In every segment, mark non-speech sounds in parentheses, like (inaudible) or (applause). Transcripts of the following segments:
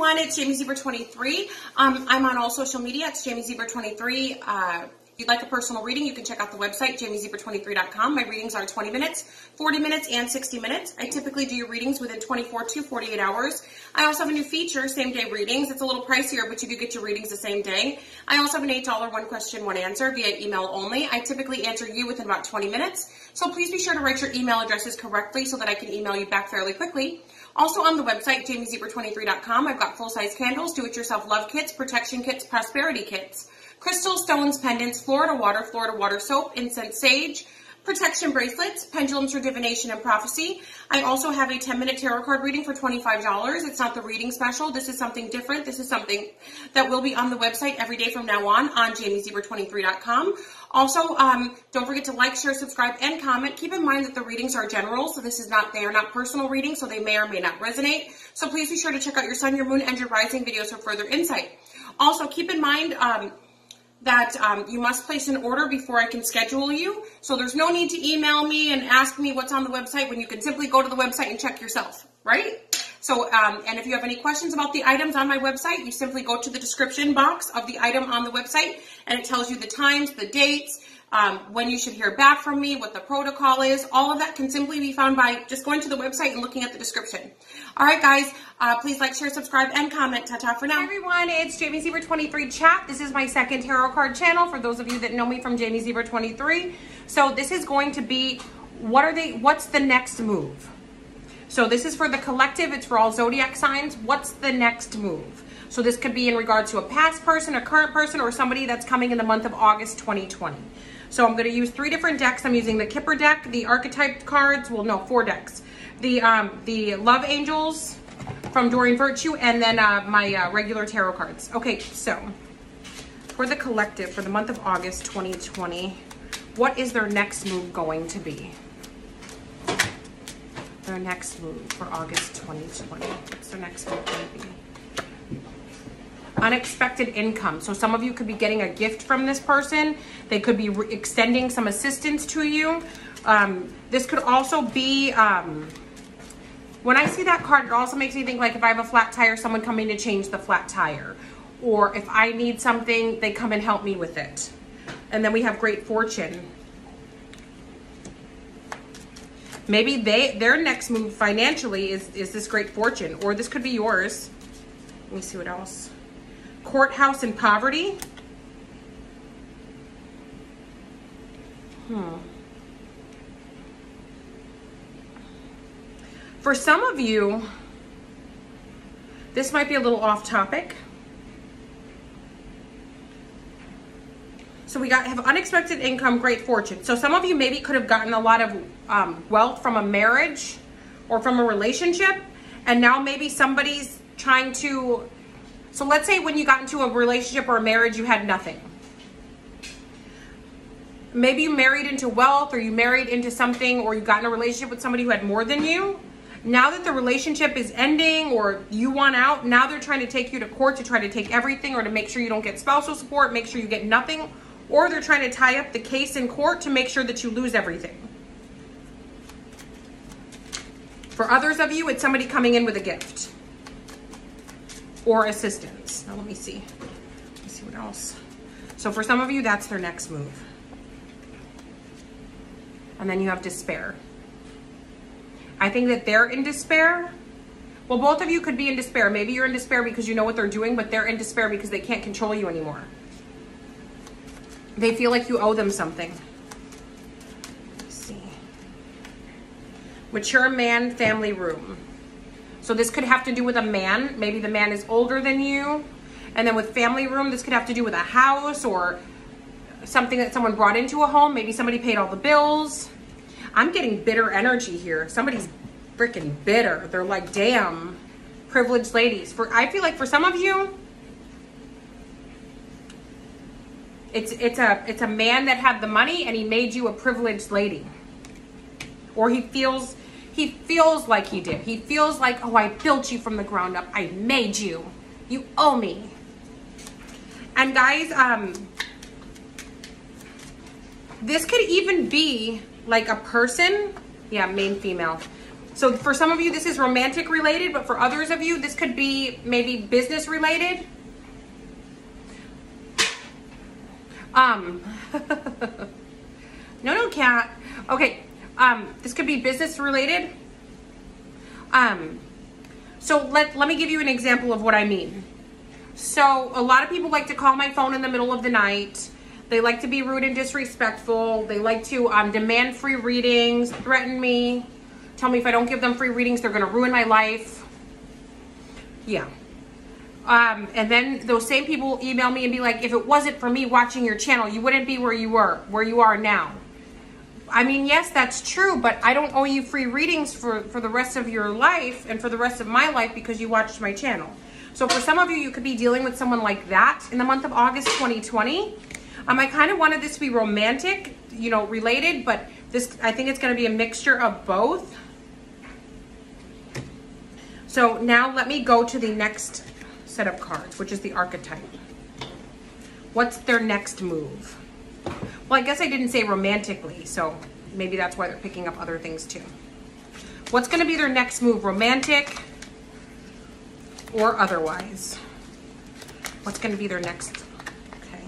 everyone, it's Jamie Zebra 23. Um, I'm on all social media. It's Jamie Zebra 23. Uh, if you'd like a personal reading, you can check out the website, jamiezebra23.com. My readings are 20 minutes, 40 minutes, and 60 minutes. I typically do your readings within 24 to 48 hours. I also have a new feature, same day readings. It's a little pricier, but you do get your readings the same day. I also have an $8 one question, one answer via email only. I typically answer you within about 20 minutes. So please be sure to write your email addresses correctly so that I can email you back fairly quickly. Also on the website, jamiezebra23.com, I've got full-size candles, do-it-yourself love kits, protection kits, prosperity kits, crystal stones, pendants, Florida water, Florida water soap, incense sage, protection bracelets, pendulums for divination and prophecy. I also have a 10-minute tarot card reading for $25. It's not the reading special. This is something different. This is something that will be on the website every day from now on on jamiezebra23.com. Also, um, don't forget to like, share, subscribe, and comment. Keep in mind that the readings are general, so this is not, they are not personal readings, so they may or may not resonate. So please be sure to check out your sun, your moon, and your rising videos for further insight. Also, keep in mind, um, that um, you must place an order before I can schedule you. So there's no need to email me and ask me what's on the website when you can simply go to the website and check yourself, right? So, um, and if you have any questions about the items on my website, you simply go to the description box of the item on the website and it tells you the times, the dates, um, when you should hear back from me, what the protocol is. All of that can simply be found by just going to the website and looking at the description. All right, guys, uh, please like, share, subscribe, and comment. Ta-ta for now. Hi, everyone. It's Jamie Zebra 23 chat. This is my second tarot card channel for those of you that know me from Jamie Zebra 23. So this is going to be, what are they, what's the next move? So this is for the collective. It's for all zodiac signs. What's the next move? So this could be in regards to a past person, a current person, or somebody that's coming in the month of August 2020. So I'm going to use three different decks. I'm using the Kipper deck, the archetype cards, well, no, four decks. The, um, the Love Angels from Doreen Virtue, and then uh, my uh, regular tarot cards. Okay, so for the collective for the month of August 2020, what is their next move going to be? Their next move for August 2020. What's their next move going to be? unexpected income. So some of you could be getting a gift from this person. They could be extending some assistance to you. Um, this could also be, um, when I see that card, it also makes me think like if I have a flat tire, someone coming to change the flat tire. Or if I need something, they come and help me with it. And then we have great fortune. Maybe they their next move financially is, is this great fortune. Or this could be yours. Let me see what else. Courthouse in Poverty. Hmm. For some of you, this might be a little off topic. So we got have unexpected income, great fortune. So some of you maybe could have gotten a lot of um, wealth from a marriage or from a relationship, and now maybe somebody's trying to so let's say when you got into a relationship or a marriage, you had nothing. Maybe you married into wealth or you married into something or you got in a relationship with somebody who had more than you. Now that the relationship is ending or you want out, now they're trying to take you to court to try to take everything or to make sure you don't get spousal support, make sure you get nothing, or they're trying to tie up the case in court to make sure that you lose everything. For others of you, it's somebody coming in with a gift or assistance. Now let me see. Let me see what else. So for some of you, that's their next move. And then you have despair. I think that they're in despair. Well, both of you could be in despair. Maybe you're in despair because you know what they're doing, but they're in despair because they can't control you anymore. They feel like you owe them something. Let's see. Mature man, family room. So this could have to do with a man. Maybe the man is older than you. And then with family room, this could have to do with a house or something that someone brought into a home. Maybe somebody paid all the bills. I'm getting bitter energy here. Somebody's freaking bitter. They're like, damn, privileged ladies. For I feel like for some of you, it's it's a it's a man that had the money and he made you a privileged lady. Or he feels he feels like he did. He feels like, oh, I built you from the ground up. I made you. You owe me. And guys, um, this could even be like a person. Yeah, main female. So for some of you, this is romantic related, but for others of you, this could be maybe business related. Um, (laughs) no, no, cat. Okay, um, this could be business related. Um, so let, let me give you an example of what I mean. So a lot of people like to call my phone in the middle of the night. They like to be rude and disrespectful. They like to um, demand free readings, threaten me, tell me if I don't give them free readings, they're going to ruin my life. Yeah. Um, and then those same people email me and be like, if it wasn't for me watching your channel, you wouldn't be where you were, where you are now. I mean, yes, that's true, but I don't owe you free readings for, for the rest of your life and for the rest of my life because you watched my channel. So for some of you, you could be dealing with someone like that in the month of August 2020. Um, I kind of wanted this to be romantic, you know, related, but this I think it's going to be a mixture of both. So now let me go to the next set of cards, which is the archetype. What's their next move? Well, I guess I didn't say romantically, so maybe that's why they're picking up other things too. What's going to be their next move, romantic or otherwise? What's going to be their next? Okay.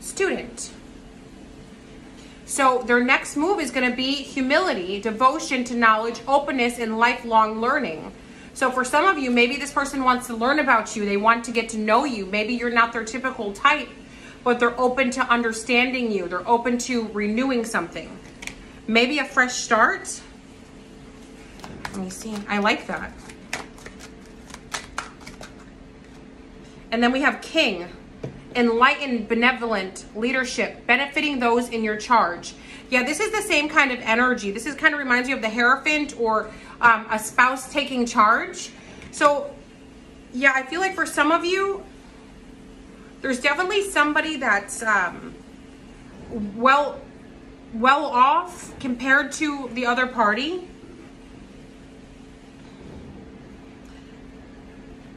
Student. So their next move is going to be humility, devotion to knowledge, openness, and lifelong learning. So for some of you, maybe this person wants to learn about you. They want to get to know you. Maybe you're not their typical type, but they're open to understanding you. They're open to renewing something. Maybe a fresh start. Let me see. I like that. And then we have king, enlightened, benevolent leadership, benefiting those in your charge. Yeah, this is the same kind of energy. This is kind of reminds you of the Hierophant or um, a spouse taking charge. So, yeah, I feel like for some of you, there's definitely somebody that's um, well well off compared to the other party.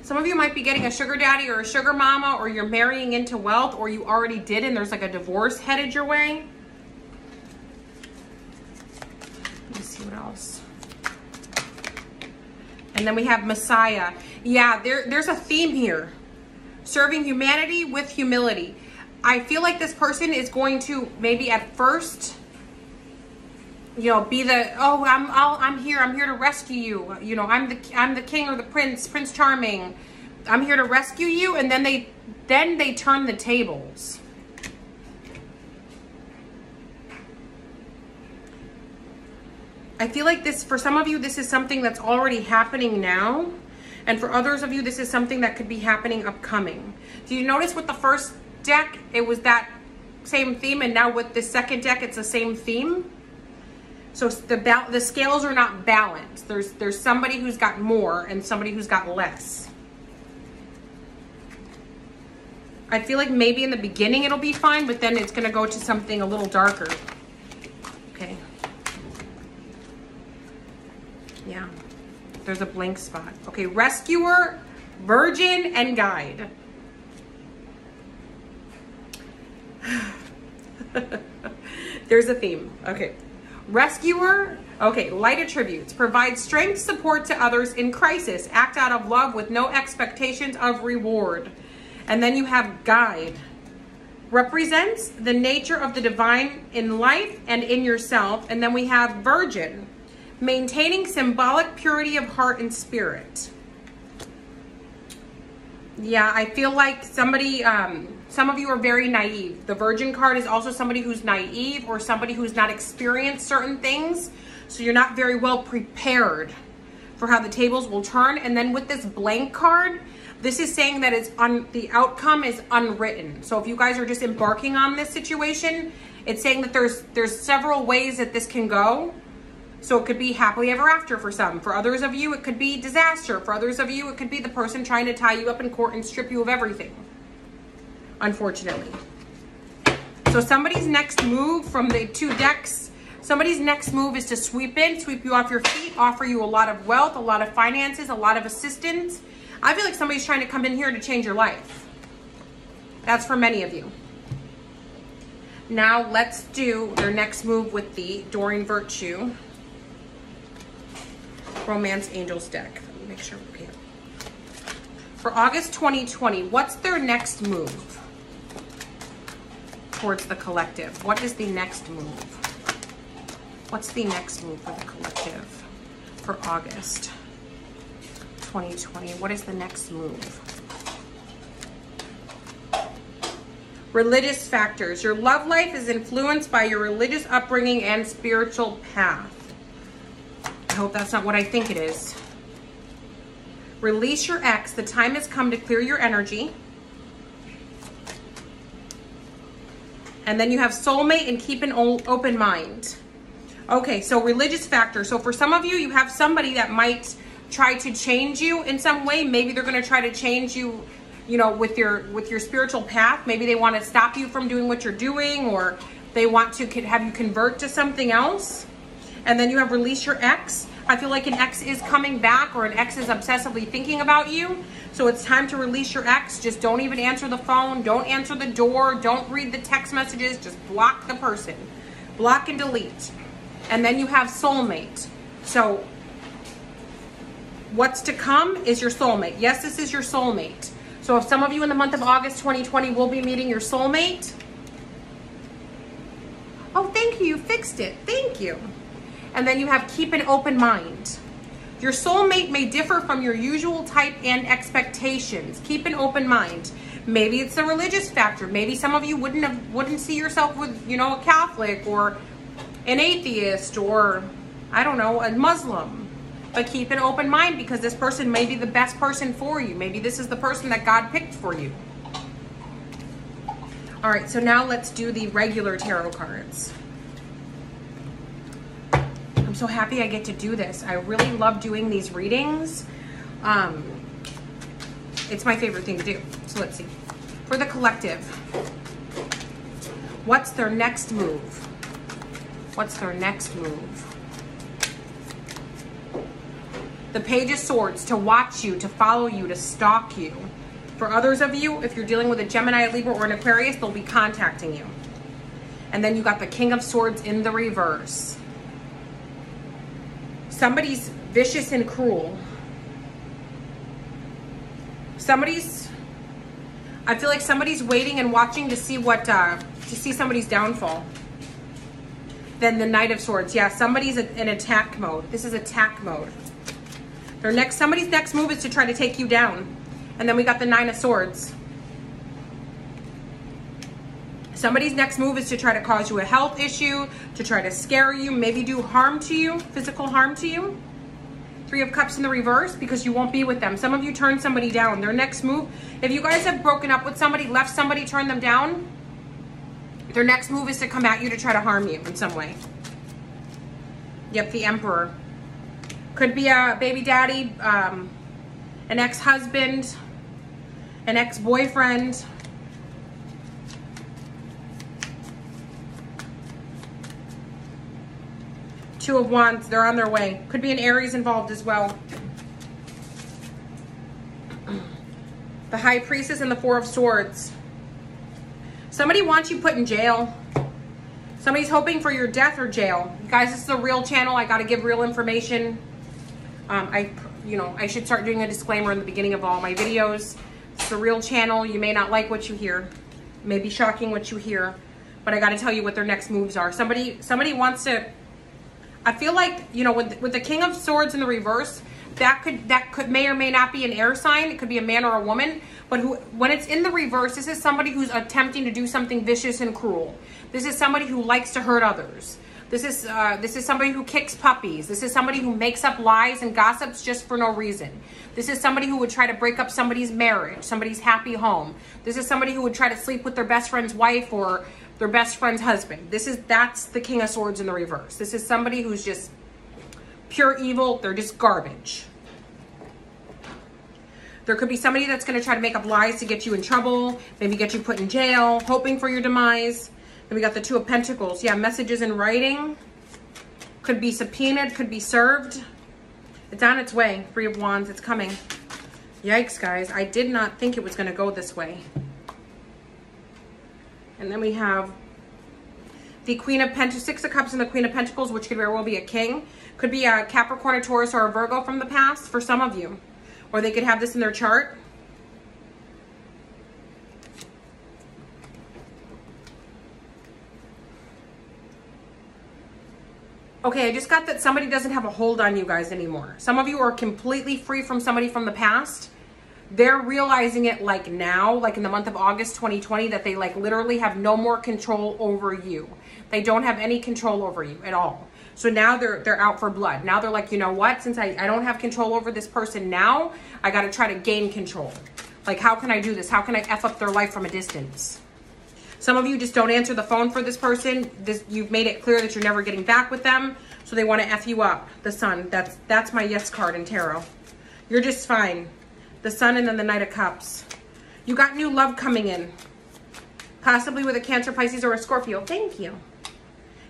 Some of you might be getting a sugar daddy or a sugar mama or you're marrying into wealth or you already did and there's like a divorce headed your way. Let me see what else. And then we have Messiah. Yeah, there, there's a theme here serving humanity with humility. I feel like this person is going to maybe at first, you know, be the oh I'm I'll, I'm here I'm here to rescue you. You know I'm the I'm the king or the prince Prince Charming. I'm here to rescue you, and then they then they turn the tables. I feel like this for some of you this is something that's already happening now and for others of you, this is something that could be happening upcoming. Do you notice with the first deck, it was that same theme, and now with the second deck, it's the same theme? So the the scales are not balanced. There's there's somebody who's got more and somebody who's got less. I feel like maybe in the beginning it'll be fine, but then it's going to go to something a little darker. Okay. Yeah. There's a blank spot. Okay, rescuer, virgin, and guide. (sighs) There's a theme. Okay. Rescuer, okay, light attributes. Provide strength, support to others in crisis. Act out of love with no expectations of reward. And then you have guide. Represents the nature of the divine in life and in yourself. And then we have virgin maintaining symbolic purity of heart and spirit. Yeah, I feel like somebody, um, some of you are very naive. The Virgin card is also somebody who's naive or somebody who's not experienced certain things. So you're not very well prepared for how the tables will turn. And then with this blank card, this is saying that it's on the outcome is unwritten. So if you guys are just embarking on this situation, it's saying that there's there's several ways that this can go. So it could be happily ever after for some. For others of you, it could be disaster. For others of you, it could be the person trying to tie you up in court and strip you of everything. Unfortunately. So somebody's next move from the two decks, somebody's next move is to sweep in, sweep you off your feet, offer you a lot of wealth, a lot of finances, a lot of assistance. I feel like somebody's trying to come in here to change your life. That's for many of you. Now let's do their next move with the Doreen Virtue Romance Angels deck. Let me make sure we can. For August 2020, what's their next move towards the collective? What is the next move? What's the next move for the collective for August 2020? What is the next move? Religious factors. Your love life is influenced by your religious upbringing and spiritual path. I hope that's not what I think it is. Release your ex. The time has come to clear your energy. And then you have soulmate and keep an open mind. Okay, so religious factor. So for some of you, you have somebody that might try to change you in some way. Maybe they're going to try to change you you know, with your with your spiritual path. Maybe they want to stop you from doing what you're doing or they want to have you convert to something else. And then you have release your ex. I feel like an ex is coming back or an ex is obsessively thinking about you. So it's time to release your ex. Just don't even answer the phone. Don't answer the door. Don't read the text messages. Just block the person. Block and delete. And then you have soulmate. So what's to come is your soulmate. Yes, this is your soulmate. So if some of you in the month of August 2020 will be meeting your soulmate, oh, thank you, you fixed it. Thank you. And then you have keep an open mind. Your soulmate may differ from your usual type and expectations. Keep an open mind. Maybe it's the religious factor. Maybe some of you wouldn't have, wouldn't see yourself with, you know, a Catholic or an atheist or I don't know, a Muslim but keep an open mind because this person may be the best person for you. Maybe this is the person that God picked for you. All right, so now let's do the regular tarot cards. I'm so happy I get to do this. I really love doing these readings. Um, it's my favorite thing to do. So let's see. For the collective, what's their next move? What's their next move? the Page of Swords to watch you, to follow you, to stalk you. For others of you, if you're dealing with a Gemini, a Libra, or an Aquarius, they'll be contacting you. And then you got the King of Swords in the reverse. Somebody's vicious and cruel. Somebody's, I feel like somebody's waiting and watching to see what, uh, to see somebody's downfall. Then the Knight of Swords. Yeah, somebody's in attack mode. This is attack mode. Their next, somebody's next move is to try to take you down. And then we got the Nine of Swords. Somebody's next move is to try to cause you a health issue, to try to scare you, maybe do harm to you, physical harm to you. Three of Cups in the reverse because you won't be with them. Some of you turn somebody down. Their next move, if you guys have broken up with somebody, left somebody, turned them down, their next move is to come at you to try to harm you in some way. Yep, the Emperor. Could be a baby daddy, um, an ex-husband, an ex-boyfriend. Two of Wands, they're on their way. Could be an Aries involved as well. The High Priestess and the Four of Swords. Somebody wants you put in jail. Somebody's hoping for your death or jail. Guys, this is a real channel. I got to give real information. Um, I, you know, I should start doing a disclaimer in the beginning of all my videos. It's a real channel. You may not like what you hear. It may be shocking what you hear, but I got to tell you what their next moves are. Somebody, somebody wants to. I feel like you know, with with the King of Swords in the reverse, that could that could may or may not be an air sign. It could be a man or a woman. But who, when it's in the reverse, this is somebody who's attempting to do something vicious and cruel. This is somebody who likes to hurt others. This is uh, this is somebody who kicks puppies. This is somebody who makes up lies and gossips just for no reason. This is somebody who would try to break up somebody's marriage, somebody's happy home. This is somebody who would try to sleep with their best friend's wife or their best friend's husband. This is that's the King of Swords in the reverse. This is somebody who's just pure evil. They're just garbage. There could be somebody that's going to try to make up lies to get you in trouble, maybe get you put in jail, hoping for your demise. Then we got the Two of Pentacles. Yeah, messages in writing. Could be subpoenaed, could be served. It's on its way. Three of Wands, it's coming. Yikes, guys. I did not think it was going to go this way. And then we have the Queen of Pentacles, Six of Cups and the Queen of Pentacles, which could very well be a king. Could be a Capricorn, a Taurus, or a Virgo from the past for some of you. Or they could have this in their chart. Okay, I just got that somebody doesn't have a hold on you guys anymore. Some of you are completely free from somebody from the past. They're realizing it like now, like in the month of August 2020, that they like literally have no more control over you. They don't have any control over you at all. So now they're they're out for blood. Now they're like, you know what? Since I, I don't have control over this person now, I gotta try to gain control. Like how can I do this? How can I F up their life from a distance? Some of you just don't answer the phone for this person. This You've made it clear that you're never getting back with them. So they want to F you up. The sun. That's, that's my yes card in tarot. You're just fine. The sun and then the knight of cups. You got new love coming in. Possibly with a Cancer, Pisces, or a Scorpio. Thank you.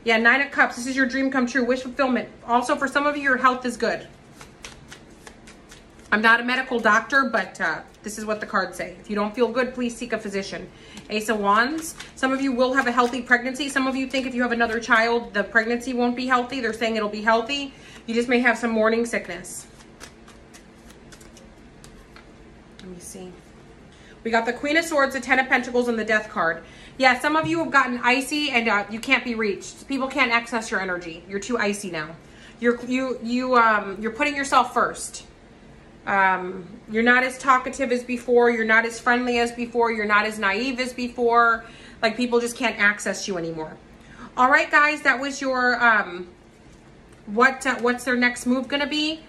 Yeah, nine of cups. This is your dream come true. Wish fulfillment. Also, for some of you, your health is good. I'm not a medical doctor, but uh, this is what the cards say. If you don't feel good, please seek a physician. Ace of Wands. Some of you will have a healthy pregnancy. Some of you think if you have another child, the pregnancy won't be healthy. They're saying it'll be healthy. You just may have some morning sickness. Let me see. We got the Queen of Swords, the Ten of Pentacles, and the Death card. Yeah, some of you have gotten icy and uh, you can't be reached. People can't access your energy. You're too icy now. You're you you um you're putting yourself first. Um, you're not as talkative as before. You're not as friendly as before. You're not as naive as before. Like people just can't access you anymore. All right, guys, that was your um, what uh, what's their next move going to be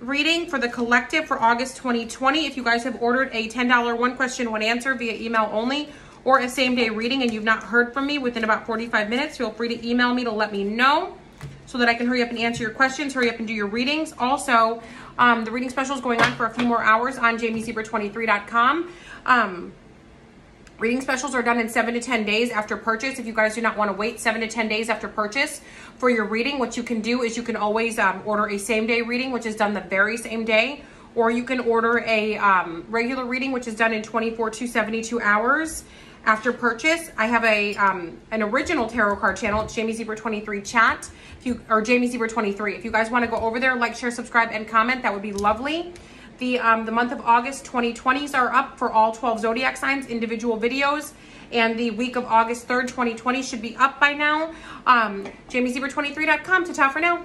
reading for the collective for August 2020. If you guys have ordered a $10 one question, one answer via email only or a same day reading and you've not heard from me within about 45 minutes, feel free to email me to let me know so that I can hurry up and answer your questions, hurry up and do your readings. Also, um, the reading special is going on for a few more hours on jamiezebra23.com. Um, reading specials are done in 7 to 10 days after purchase. If you guys do not want to wait 7 to 10 days after purchase for your reading, what you can do is you can always um, order a same day reading, which is done the very same day, or you can order a um, regular reading, which is done in 24 to 72 hours after purchase. I have a um, an original tarot card channel. It's Jamie Zebra 23 chat. If you or Jamie Zebra 23. If you guys want to go over there, like, share, subscribe, and comment, that would be lovely. The um, the month of August 2020s are up for all 12 zodiac signs, individual videos. And the week of August 3rd, 2020 should be up by now. Um, JamieZebra23.com. Ta-ta for now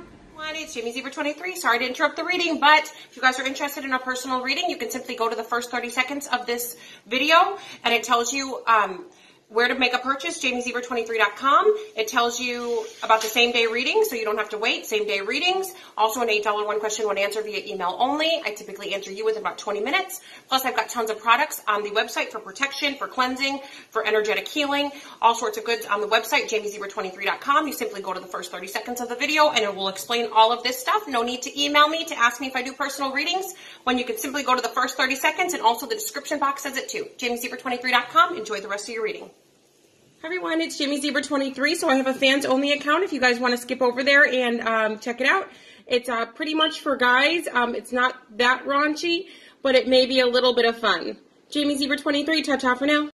it's Jamie Zebra 23. Sorry to interrupt the reading, but if you guys are interested in a personal reading, you can simply go to the first 30 seconds of this video and it tells you um, where to make a purchase, jamiezebra23.com. It tells you about the same day readings, so you don't have to wait, same day readings. Also an $8 one question, one answer via email only. I typically answer you within about 20 minutes. Plus I've got tons of products on the website for protection, for cleansing, for energetic healing, all sorts of goods on the website, jamiezebra23.com. You simply go to the first 30 seconds of the video and it will explain all of this stuff. No need to email me to ask me if I do personal readings when you can simply go to the first 30 seconds and also the description box says it too. jamiezebra23.com. Enjoy the rest of your reading. Everyone, it's Jamie Zebra 23. So I have a fans only account if you guys want to skip over there and um, check it out. It's uh, pretty much for guys. Um, it's not that raunchy, but it may be a little bit of fun. Jamie Zebra 23, ta-ta for now.